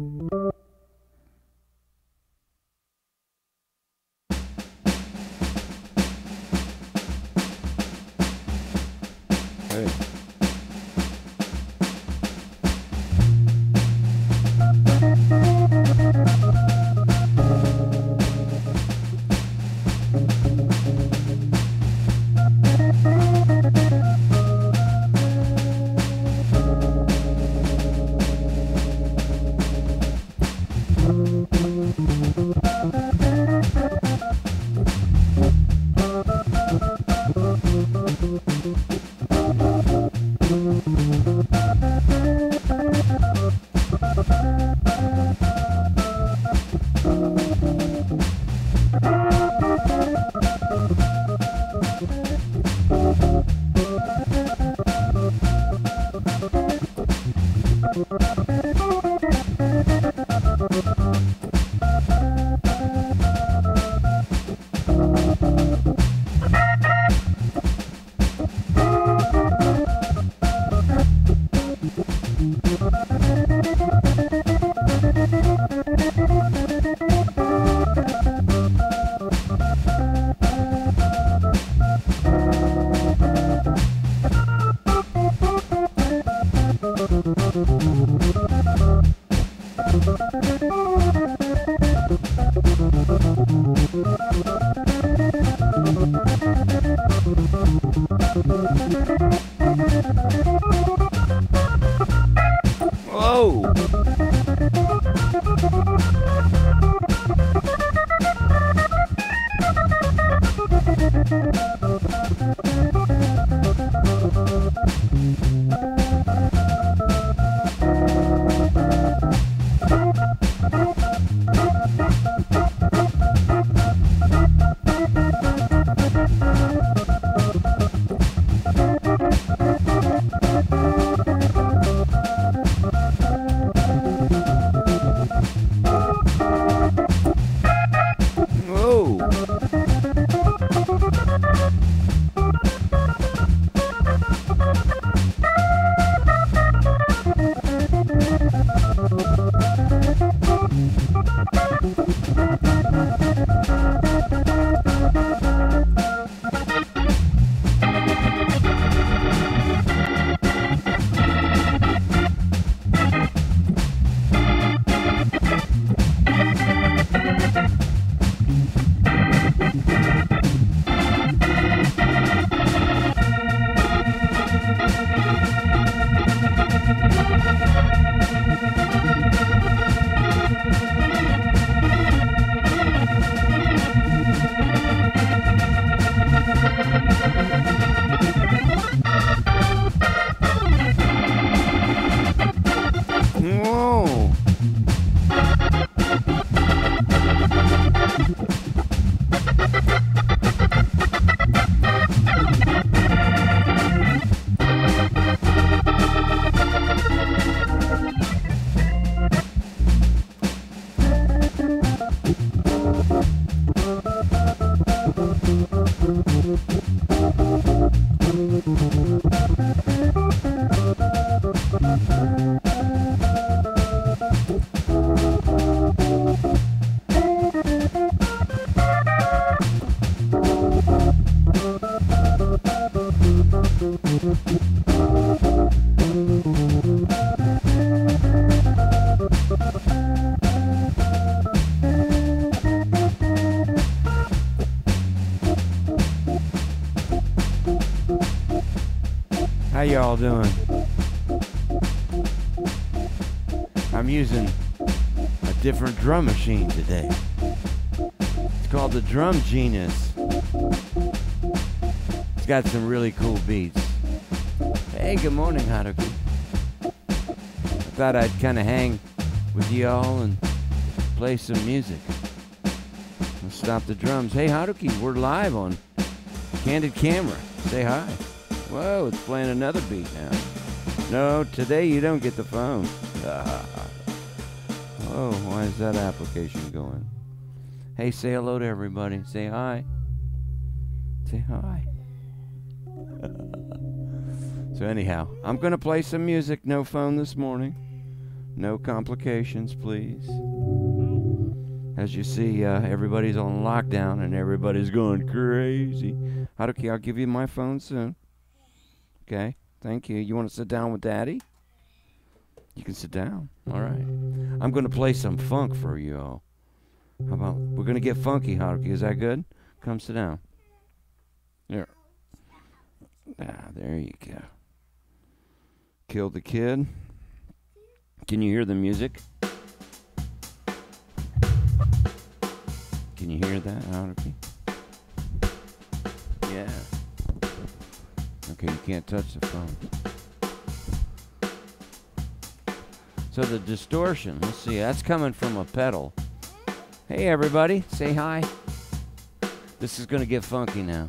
Hey. Whoa! Drum machine today. It's called the Drum Genius. It's got some really cool beats. Hey, good morning, Haruki. I thought I'd kind of hang with y'all and play some music. Let's stop the drums. Hey, Haruki, we're live on Candid Camera. Say hi. Whoa, it's playing another beat now. No, today you don't get the phone. Is that application going? Hey, say hello to everybody. Say hi. Say hi. so anyhow, I'm gonna play some music. No phone this morning. No complications, please. As you see, uh, everybody's on lockdown and everybody's going crazy. Haruki, I'll give you my phone soon. Okay, thank you. You want to sit down with Daddy? You can sit down. All right. I'm going to play some funk for you all. How about we're going to get funky, Haruki? Is that good? Come sit down. There. Ah, there you go. Kill the kid. Can you hear the music? Can you hear that, Haruki? Yeah. Okay, you can't touch the phone. So the distortion, let's see, that's coming from a pedal. Hey everybody, say hi. This is gonna get funky now.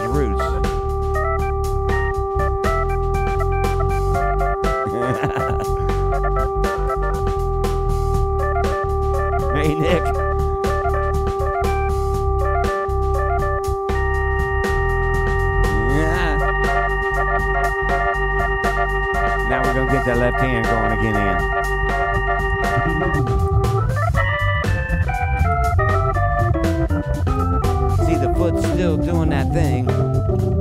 Those roots. hey, Nick. Yeah. Now we're gonna get that left hand going again. In. Foot still doing that thing.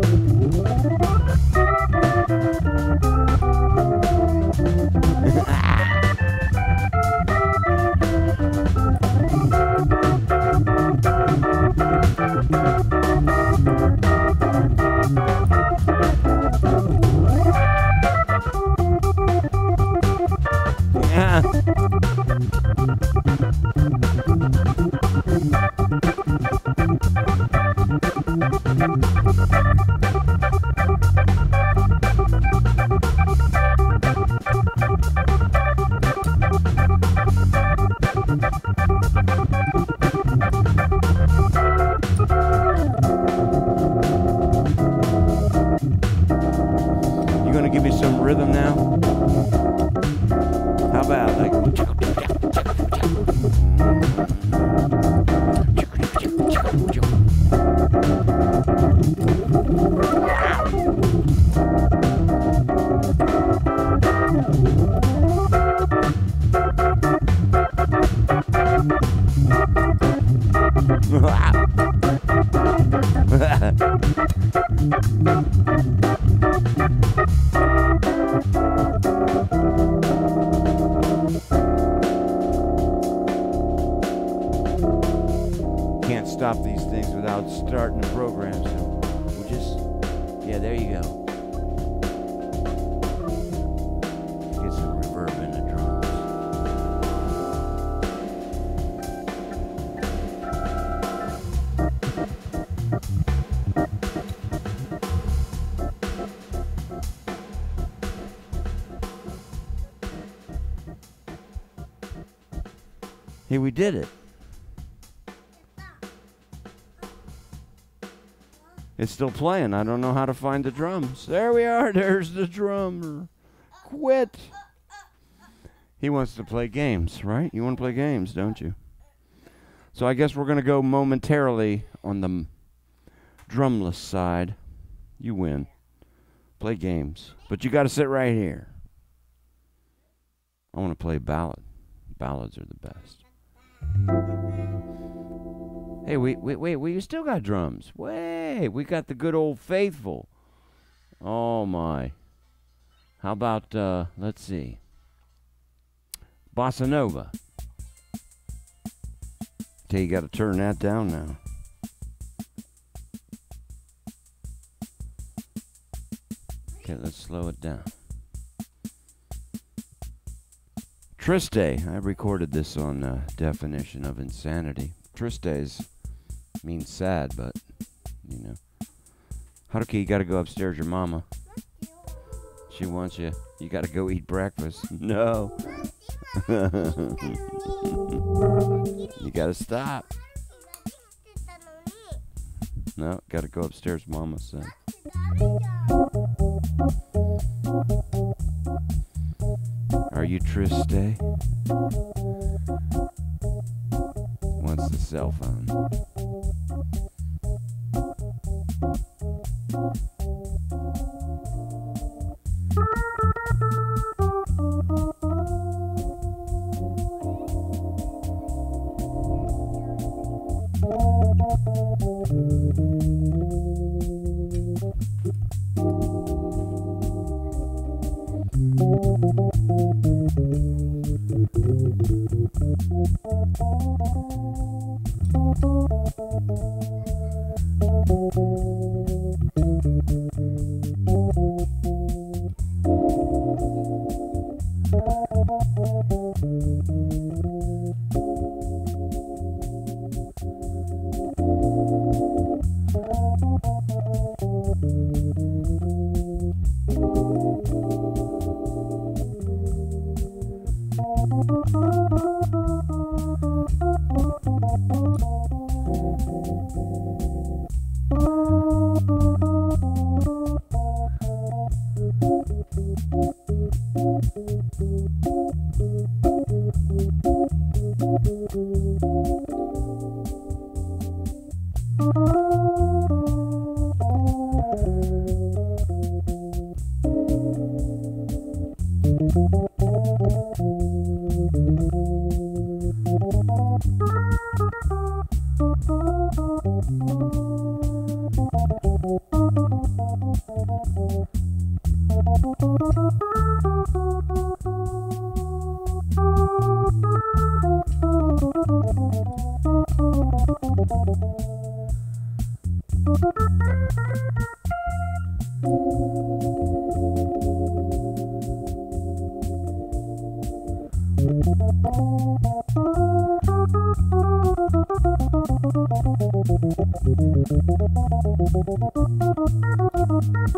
Stop these things without starting the program, so we'll just, yeah, there you go. Get some reverb in the drums. Hey, we did it. It's still playing. I don't know how to find the drums. There we are. There's the drummer. Quit. He wants to play games, right? You want to play games, don't you? So I guess we're going to go momentarily on the drumless side. You win. Play games. But you got to sit right here. I want to play ballad. Ballads are the best. Hey, wait, wait, wait, you still got drums. Wait, we got the good old faithful. Oh my. How about uh let's see. Bossa Nova. Okay, you gotta turn that down now. Okay, let's slow it down. Triste. I recorded this on uh, definition of insanity. Tristes means sad, but you know. Haruki, you gotta go upstairs. Your mama. She wants you. You gotta go eat breakfast. No. you gotta stop. No, gotta go upstairs. Mama said. Are you Triste? Cell phone.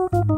We're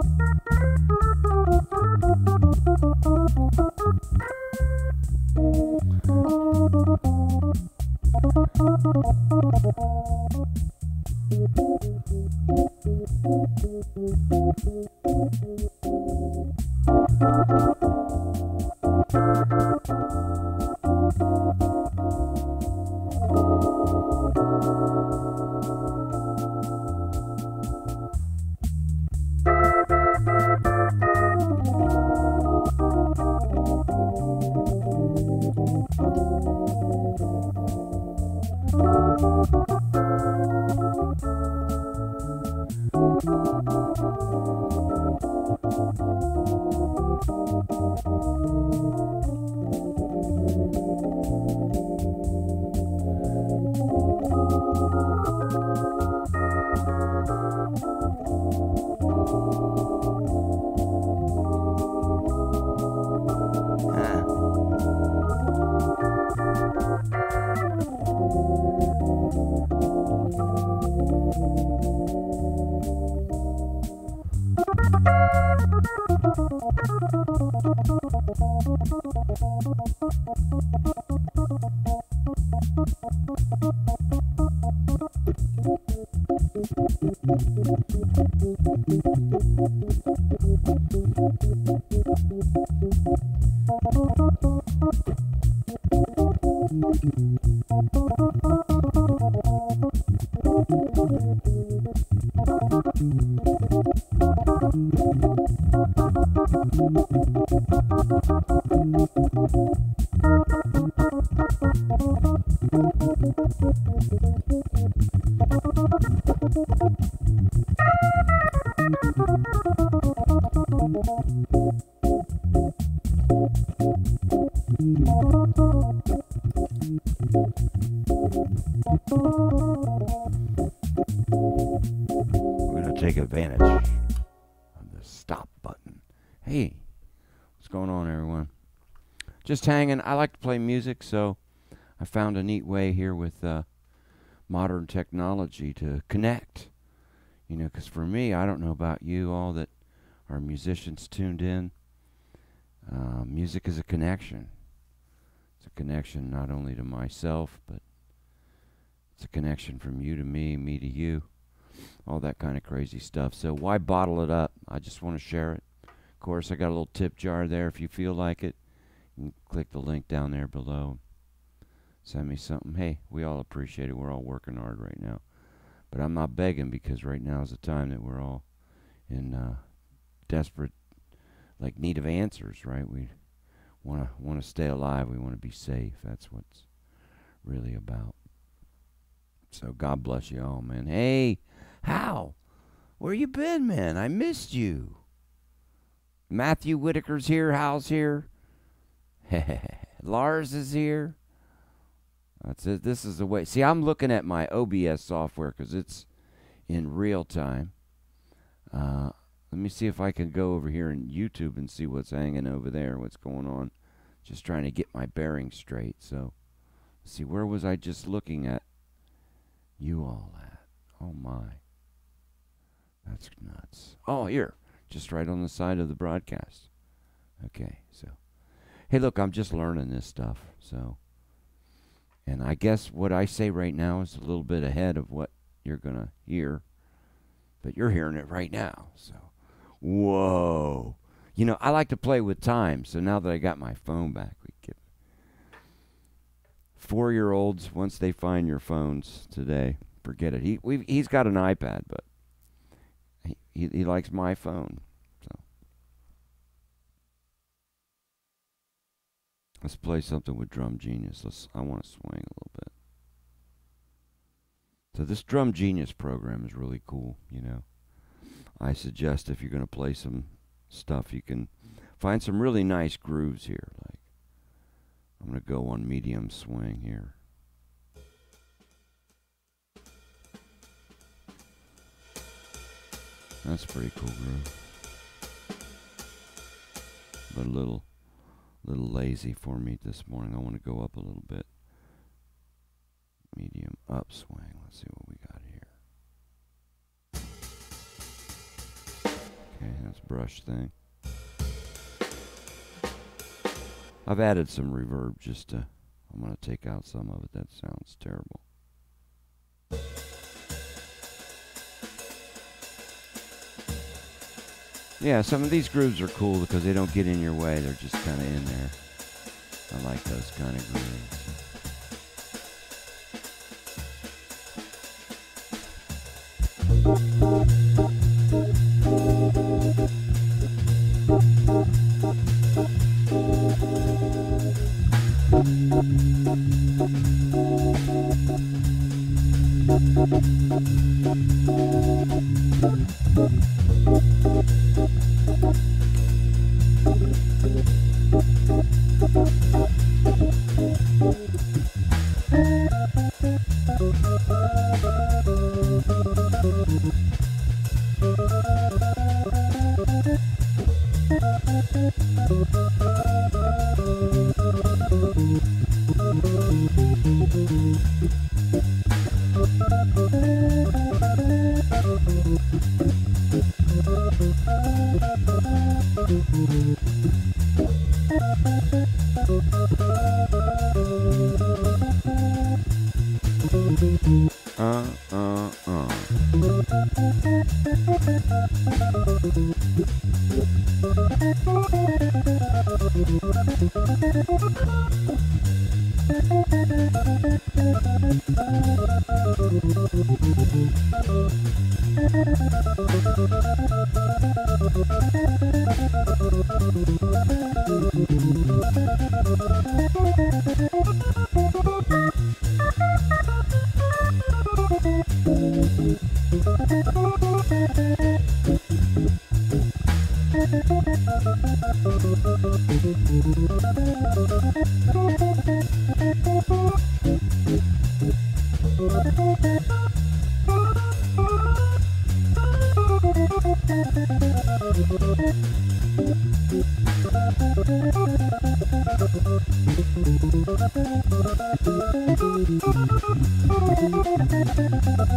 Just hanging. I like to play music, so I found a neat way here with uh, modern technology to connect. You know, because for me, I don't know about you all that are musicians tuned in. Uh, music is a connection. It's a connection not only to myself, but it's a connection from you to me, me to you all that kind of crazy stuff. So why bottle it up? I just want to share it. Of course, I got a little tip jar there if you feel like it. Click the link down there below. Send me something. Hey, we all appreciate it. We're all working hard right now. But I'm not begging because right now is the time that we're all in uh, desperate, like, need of answers, right? We want to want to stay alive. We want to be safe. That's what's really about. So God bless you all, man. Hey, how? Where you been, man? I missed you. Matthew Whitaker's here. Hal's here. Lars is here. That's it. This is the way. See, I'm looking at my OBS software because it's in real time. Uh, let me see if I can go over here in YouTube and see what's hanging over there, what's going on. Just trying to get my bearings straight. So, see, where was I just looking at you all at? Oh, my. That's nuts. Oh, here. Just right on the side of the broadcast. Okay, so. Hey, look, I'm just learning this stuff. So. And I guess what I say right now is a little bit ahead of what you're going to hear. But you're hearing it right now. So. Whoa. You know, I like to play with time. So now that I got my phone back, we get. Four year olds, once they find your phones today, forget it. He, he's got an iPad, but he, he, he likes my phone. Let's play something with Drum Genius. Let's. I want to swing a little bit. So this Drum Genius program is really cool. You know, I suggest if you're going to play some stuff, you can Find some really nice grooves here. Like I'm gonna go on medium swing here. That's pretty cool groove. But a little little lazy for me this morning. I want to go up a little bit. Medium upswing. Let's see what we got here. Okay, that's brush thing. I've added some reverb just to I'm going to take out some of it. That sounds terrible. Yeah, some of these grooves are cool because they don't get in your way. They're just kind of in there. I like those kind of grooves.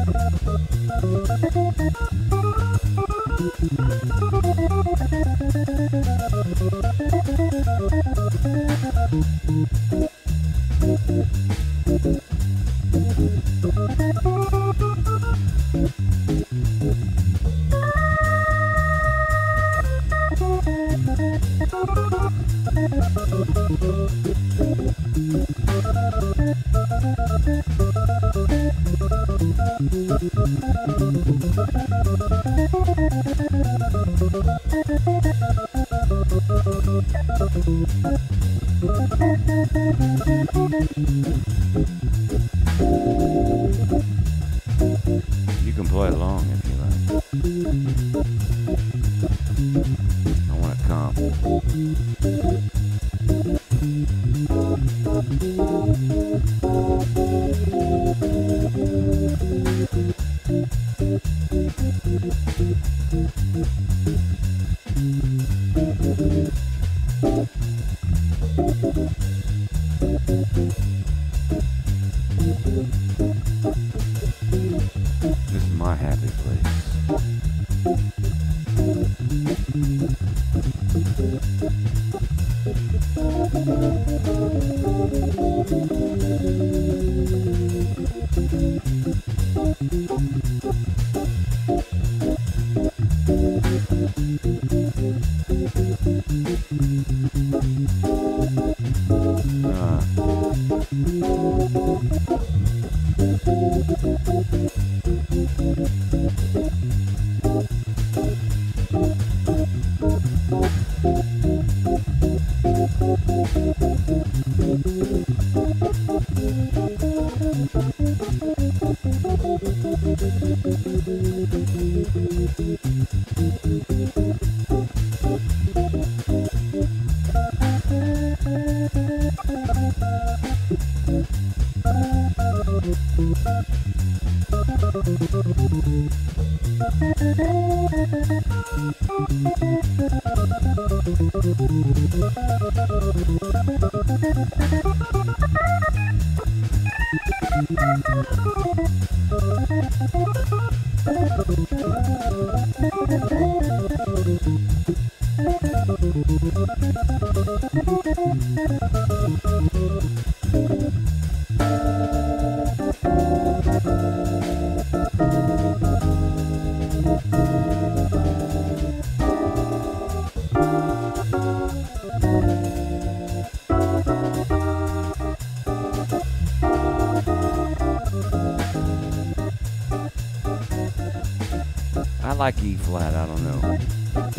Thank you.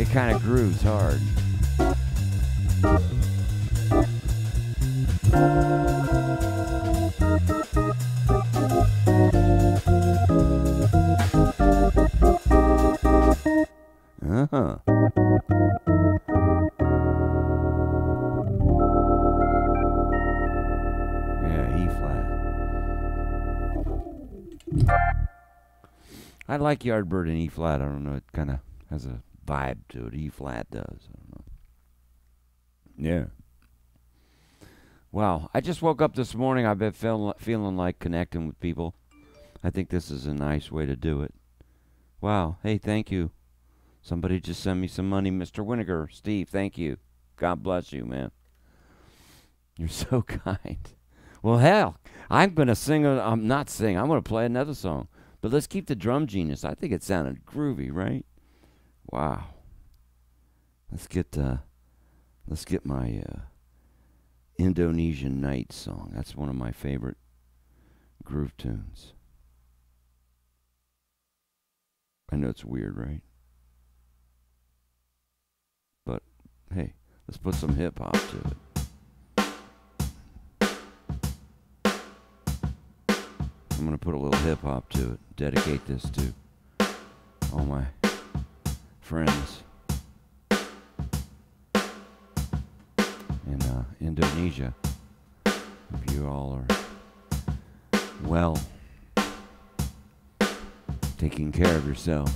It kind of grooves hard. Uh-huh. Yeah, E flat. I like Yardbird in E flat. I don't know. It kind of has a vibe to it. E flat does. I don't know. Yeah. Wow. I just woke up this morning. I've been feel, feeling like connecting with people. I think this is a nice way to do it. Wow. Hey, thank you. Somebody just sent me some money, Mr. Winiger. Steve, thank you. God bless you, man. You're so kind. Well, hell, I'm going to sing. i I'm not sing. I'm going to play another song. But let's keep the drum genius. I think it sounded groovy, right? Wow. Let's get uh let's get my uh Indonesian Night song. That's one of my favorite groove tunes. I know it's weird, right? But hey, let's put some hip hop to it. I'm gonna put a little hip hop to it. Dedicate this to all my friends in uh, Indonesia. If you all are well, taking care of yourself.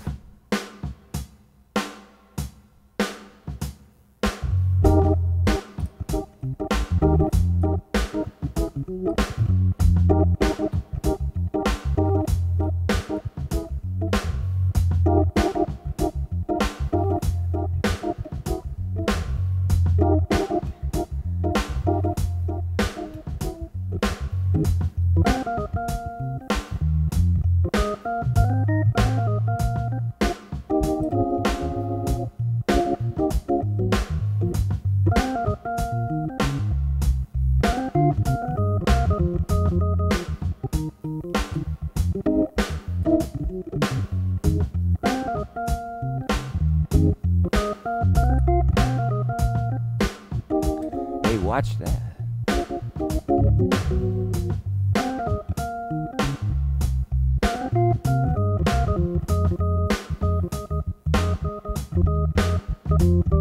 I actually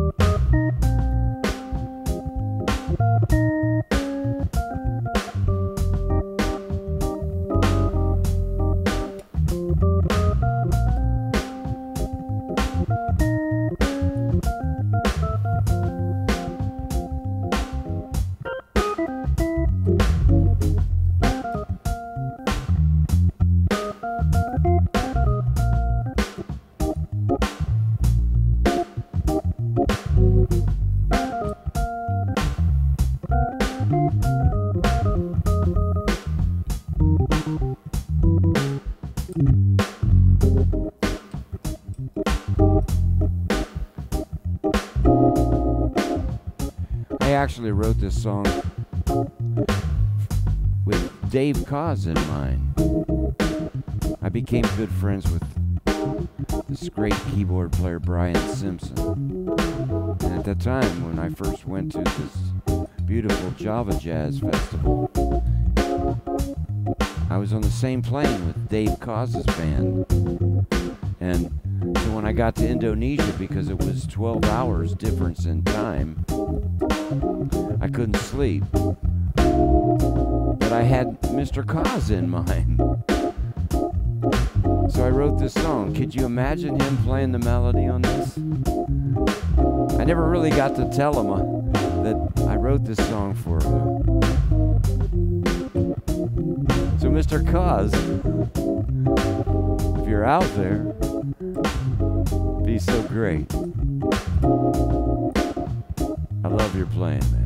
wrote this song with Dave Koz in mind. I became good friends with this great keyboard player, Brian Simpson. And at that time, when I first went to this beautiful Java Jazz Festival, I was on the same plane with Dave Koz's band. And so when I got to Indonesia, because it was 12 hours difference in time, I couldn't sleep. But I had Mr. Koz in mind. So I wrote this song. Could you imagine him playing the melody on this? I never really got to tell him uh, that I wrote this song for him. So, Mr. Koz, if you're out there, be so great. I love your playing, man.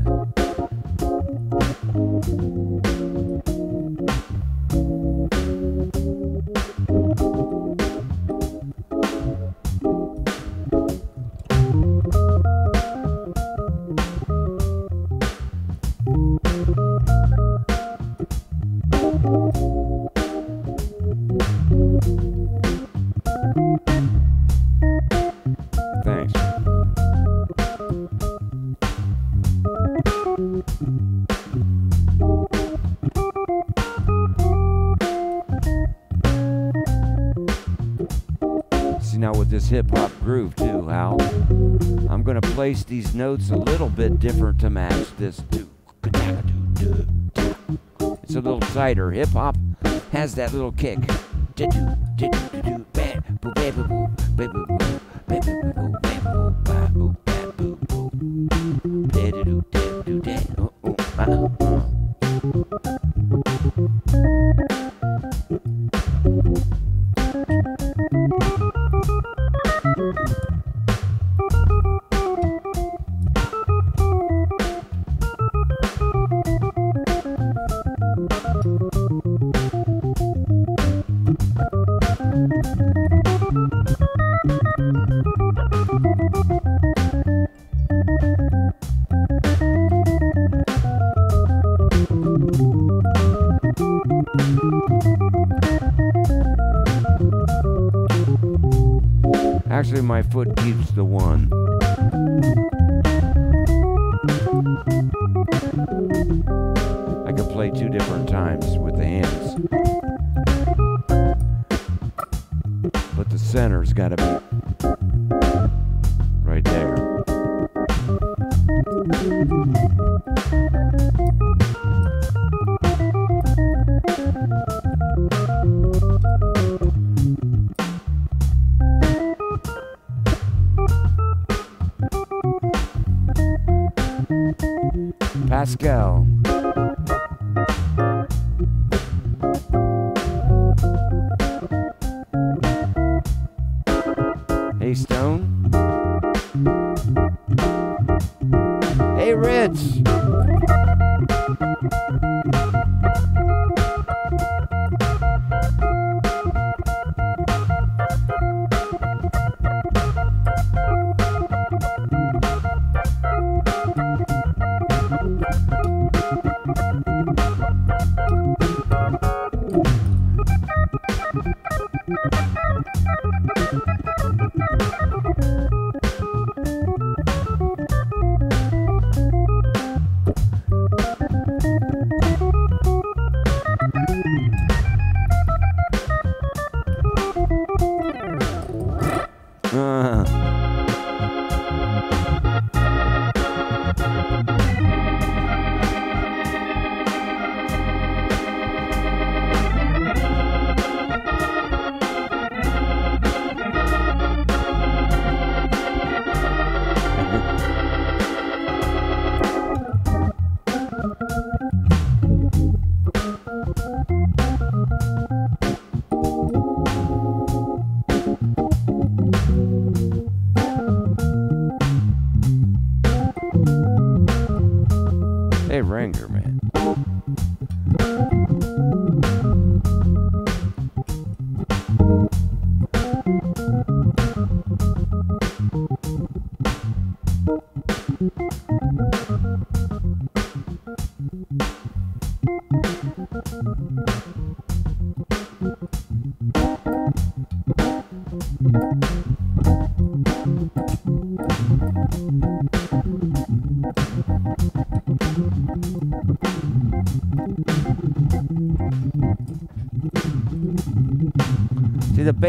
Notes a little bit different to match this. It's a little tighter. Hip hop has that little kick.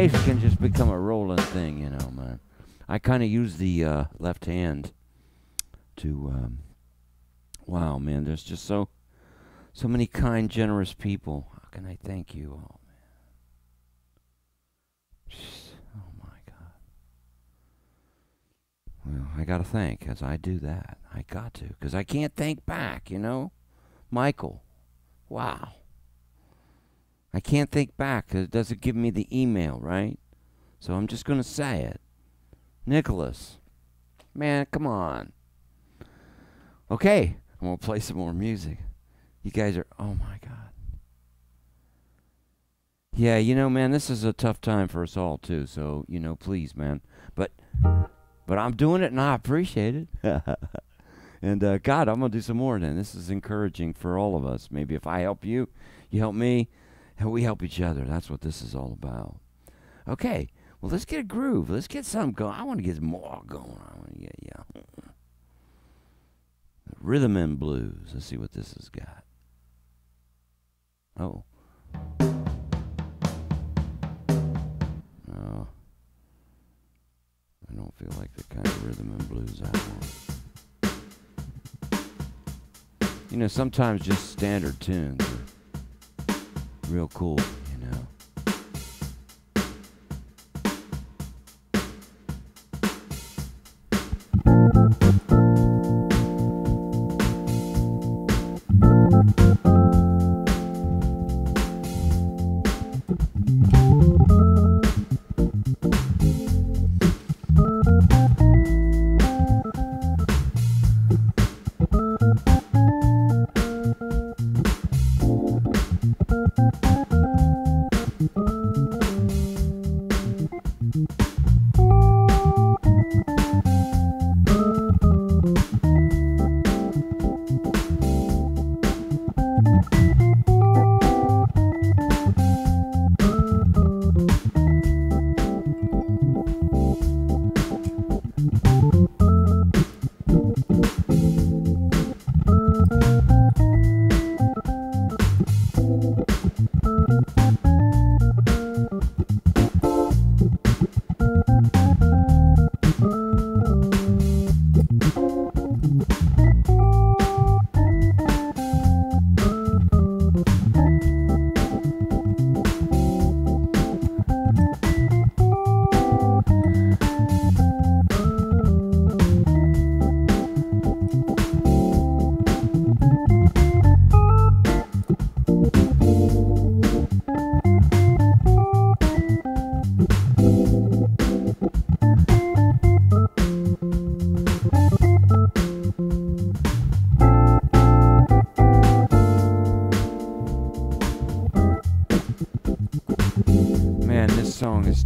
Bass can just become a rolling thing, you know, man. I kind of use the uh, left hand to. Um, wow, man, there's just so, so many kind, generous people. How can I thank you all, man? Oh my God. Well, I got to thank as I do that. I got to, because I can't think back, you know? Michael. Wow. I can't think back because it doesn't give me the email, right? So I'm just going to say it. Nicholas. Man, come on. Okay, I'm going to play some more music. You guys are, oh my God. Yeah, you know, man, this is a tough time for us all too. So, you know, please, man. But but I'm doing it and I appreciate it. and uh, God, I'm gonna do some more. Then this is encouraging for all of us. Maybe if I help you, you help me, and we help each other. That's what this is all about. Okay, well, let's get a groove. Let's get something going. I want to get more going. I want to get yeah. Rhythm and blues. Let's see what this has got. Oh. No. I don't feel like the kind of rhythm and blues I want. You know, sometimes just standard tunes are real cool.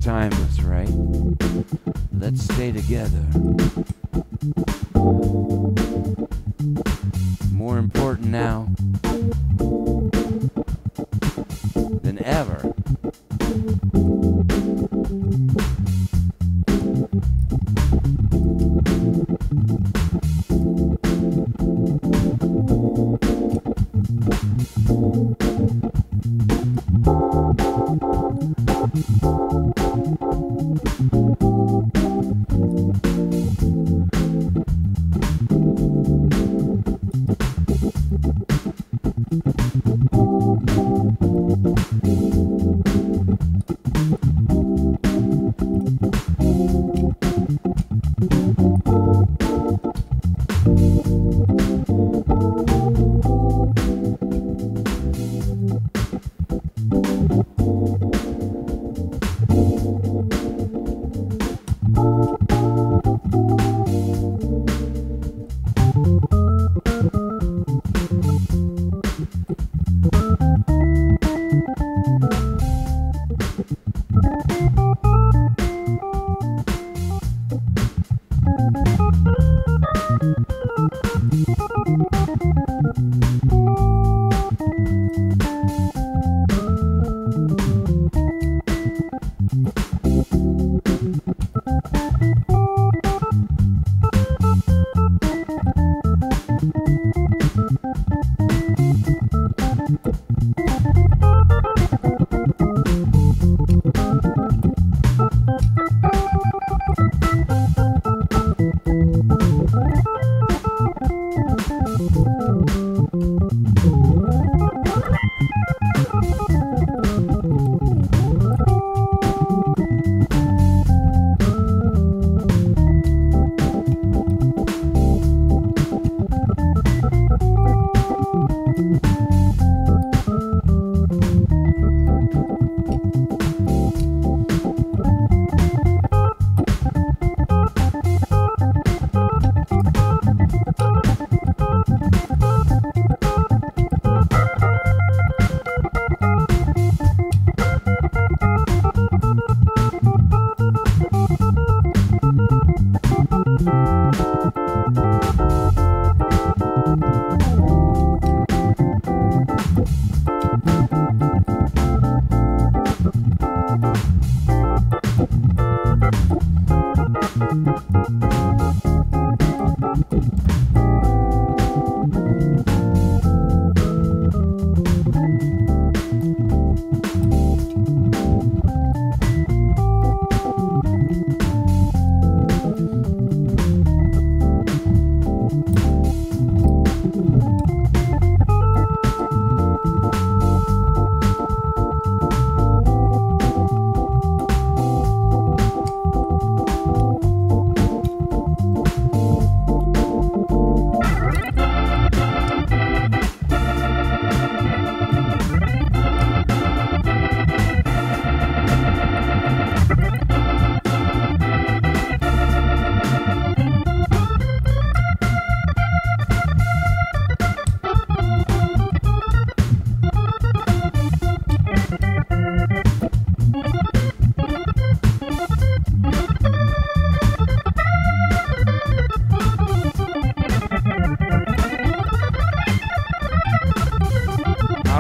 time was right. Let's stay together. More important now than ever.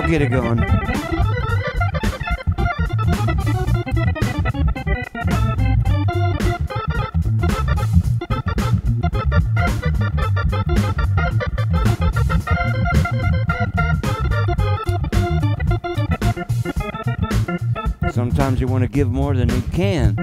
Get it going. Sometimes you want to give more than you can.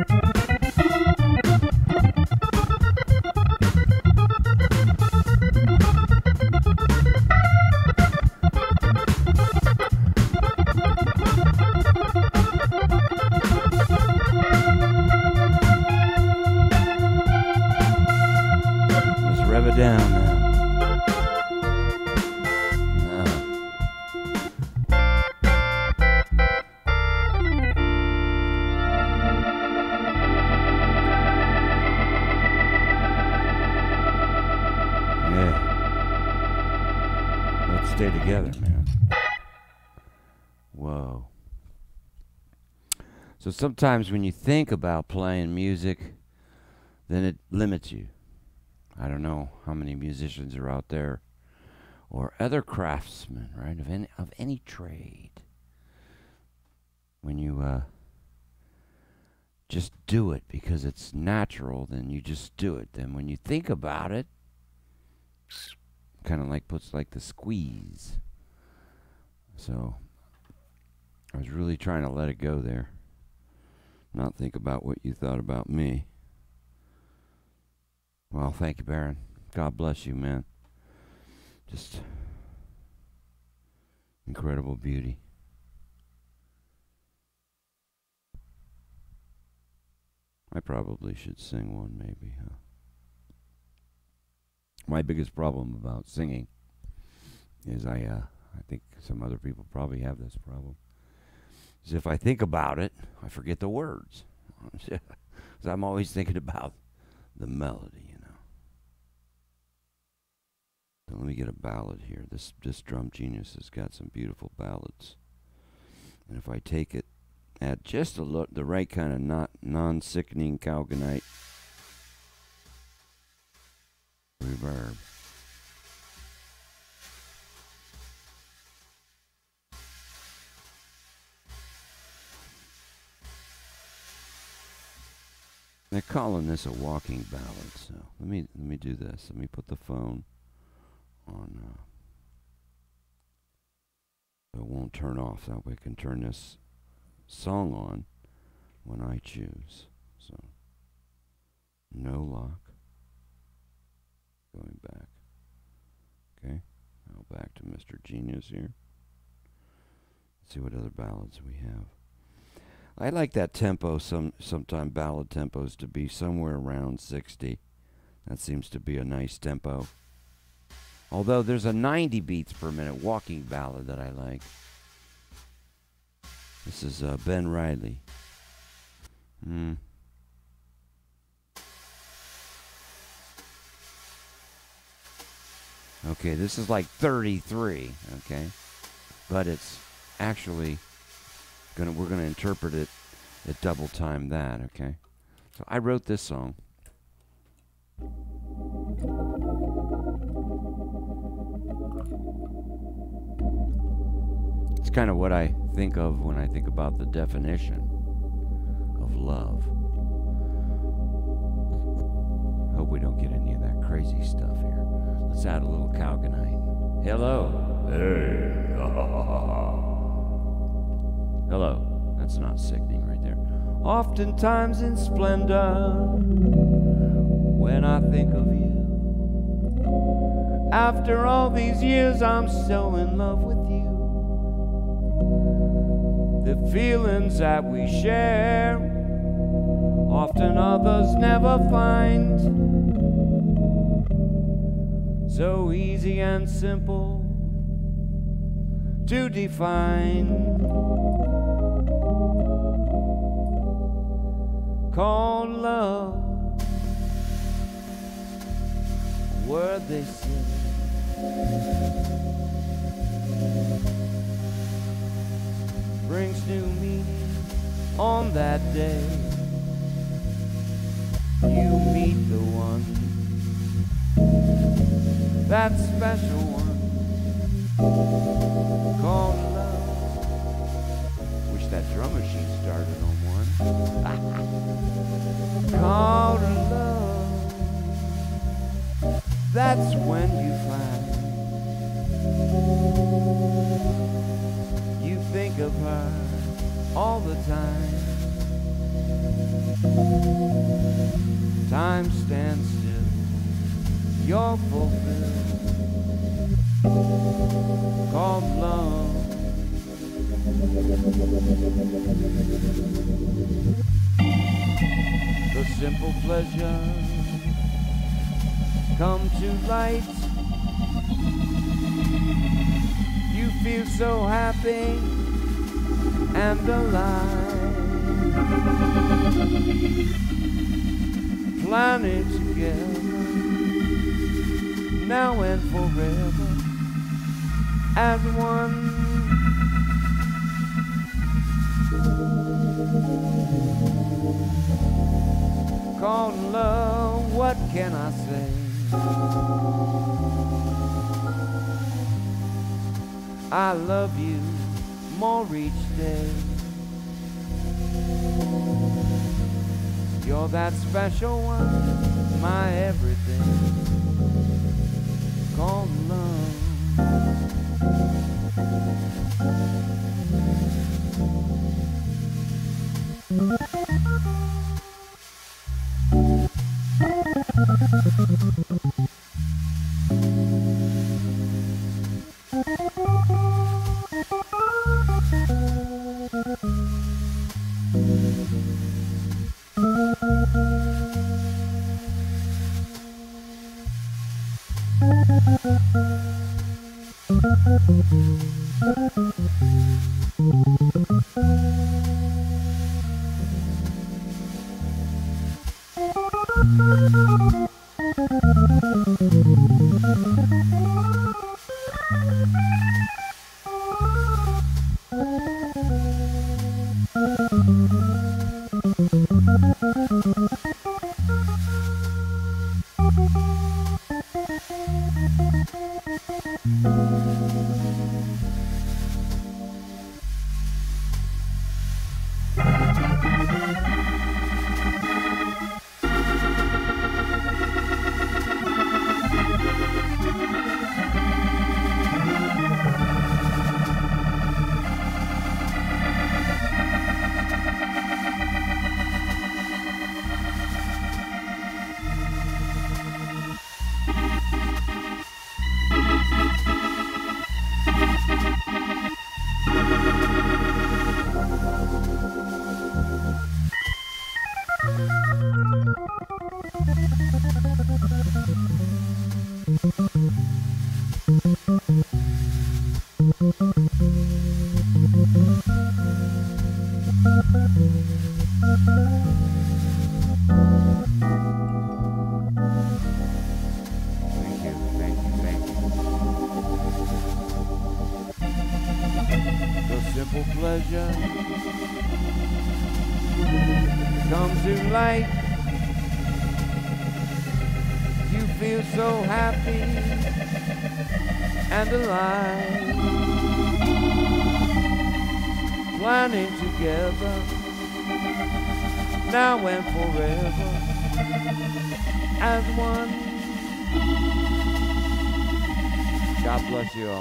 Sometimes when you think about playing music, then it limits you. I don't know how many musicians are out there or other craftsmen, right, of any of any trade. When you uh, just do it because it's natural, then you just do it. Then when you think about it, kind of like puts like the squeeze. So I was really trying to let it go there not think about what you thought about me. Well, thank you, Baron. God bless you, man. Just incredible beauty. I probably should sing one, maybe, huh? My biggest problem about singing is I, uh, I think some other people probably have this problem is if I think about it, I forget the words. Because I'm always thinking about the melody, you know. So let me get a ballad here. This this drum genius has got some beautiful ballads. And if I take it at just a look, the right kind of not non-sickening Calgonite reverb. They're calling this a walking ballad, so let me let me do this. Let me put the phone on. Uh, it won't turn off. That way, I can turn this song on when I choose. So no lock. Going back. Okay. Now back to Mr. Genius here. Let's see what other ballads we have. I like that tempo, some sometime ballad tempos, to be somewhere around 60. That seems to be a nice tempo. Although there's a 90 beats per minute walking ballad that I like. This is uh, Ben Riley. Hmm. Okay, this is like 33, okay? But it's actually gonna we're gonna interpret it at double time that, okay? So I wrote this song. It's kind of what I think of when I think about the definition of love. Hope we don't get any of that crazy stuff here. Let's add a little Calgonite. Hello. Hey. Hello. That's not sickening right there. Oftentimes in splendor, when I think of you. After all these years, I'm so in love with you. The feelings that we share, often others never find. So easy and simple to define. Called love, word they say. Brings new meaning on that day. You meet the one, that special one, called love. Wish that drum machine started on called love. That's when you find you think of her all the time. Time stands still, you're fulfilled. Called love. The simple pleasure come to light. You feel so happy and alive. Planning together now and forever as one. Called love, what can I say? I love you more each day. You're that special one, my everything. Called love.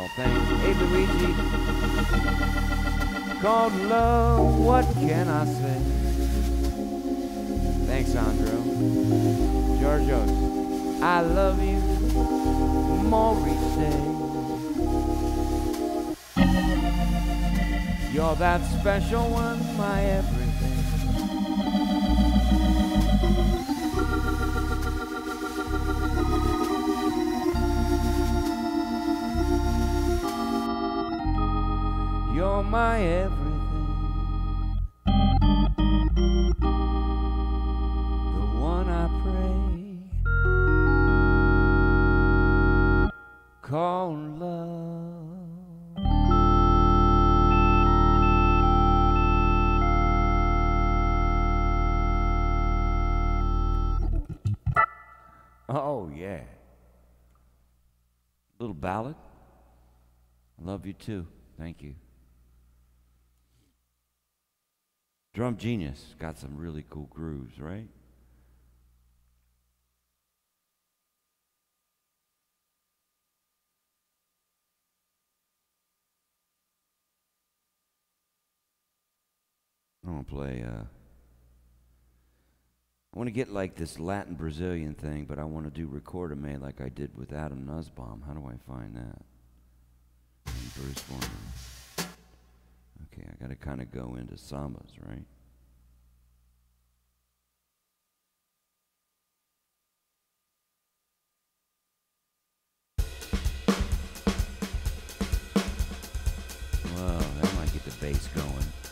All. Thanks. Hey, Luigi. Called love, what can I say? Thanks, Andro. Georgios, I love you. Maurice. You're that special one, my everything. My everything. The one I pray. Call love. Oh, yeah. Little ballad. I love you too. Thank you. Drum Genius got some really cool grooves, right? I want to play. Uh, I want to get like this Latin Brazilian thing, but I want to do Recordame like I did with Adam Nussbaum. How do I find that? And Bruce Foreman. Okay, I got to kind of go into sambas, right? Whoa, that might get the bass going.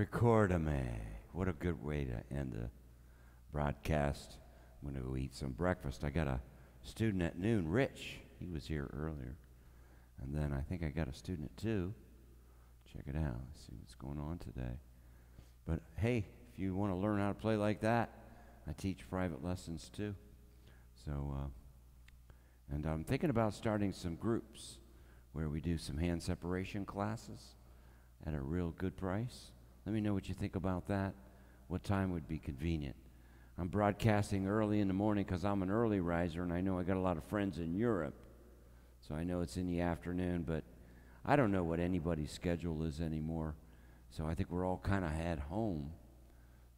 Recordame. What a good way to end the broadcast. I'm going to go eat some breakfast. I got a student at noon, Rich. He was here earlier. And then I think I got a student at 2. Check it out. See what's going on today. But hey, if you want to learn how to play like that, I teach private lessons too. So, uh, and I'm thinking about starting some groups where we do some hand separation classes at a real good price. Let me know what you think about that. What time would be convenient? I'm broadcasting early in the morning because I'm an early riser and I know I got a lot of friends in Europe. So I know it's in the afternoon, but I don't know what anybody's schedule is anymore. So I think we're all kind of at home.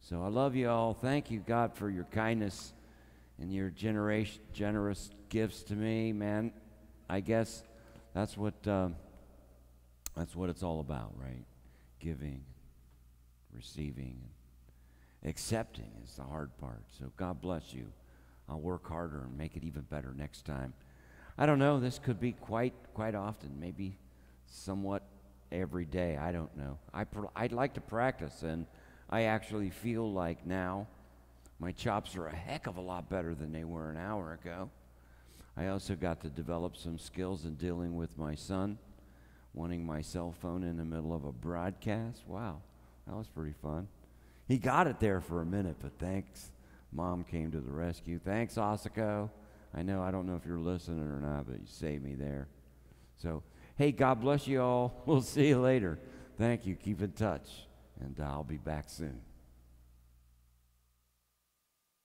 So I love you all. Thank you, God, for your kindness and your generation, generous gifts to me, man. I guess that's what um, that's what it's all about, right? Giving, receiving, and accepting is the hard part. So God bless you. I'll work harder and make it even better next time. I don't know. This could be quite quite often, maybe somewhat every day. I don't know. I I'd like to practice, and I actually feel like now my chops are a heck of a lot better than they were an hour ago. I also got to develop some skills in dealing with my son, wanting my cell phone in the middle of a broadcast. Wow, that was pretty fun. He got it there for a minute, but thanks. Mom came to the rescue. Thanks, Osako. I know, I don't know if you're listening or not, but you saved me there. So, hey, God bless you all. We'll see you later. Thank you. Keep in touch, and I'll be back soon.